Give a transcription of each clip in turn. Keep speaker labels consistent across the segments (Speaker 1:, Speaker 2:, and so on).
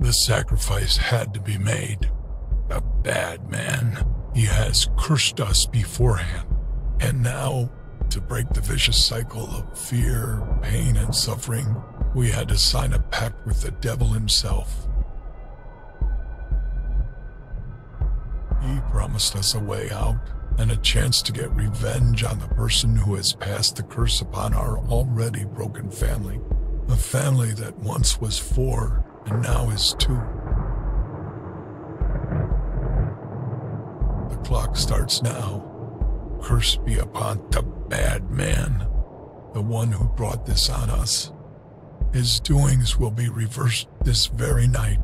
Speaker 1: The sacrifice had to be made. A bad man. He has cursed us beforehand. And now, to break the vicious cycle of fear, pain, and suffering, we had to sign a pact with the devil himself. He promised us a way out and a chance to get revenge on the person who has passed the curse upon our already broken family. A family that once was four and now is two. The clock starts now. Curse be upon the bad man, the one who brought this on us. His doings will be reversed this very night.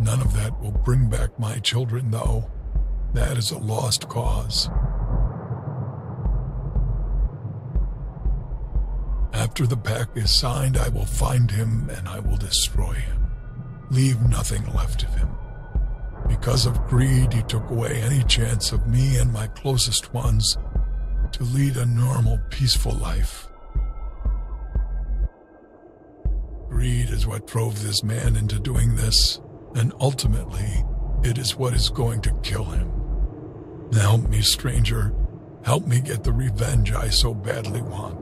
Speaker 1: None of that will bring back my children, though. That is a lost cause. After the pact is signed, I will find him and I will destroy him. Leave nothing left of him. Because of greed, he took away any chance of me and my closest ones to lead a normal, peaceful life. Greed is what drove this man into doing this, and ultimately, it is what is going to kill him. Help me, stranger. Help me get the revenge I so badly want.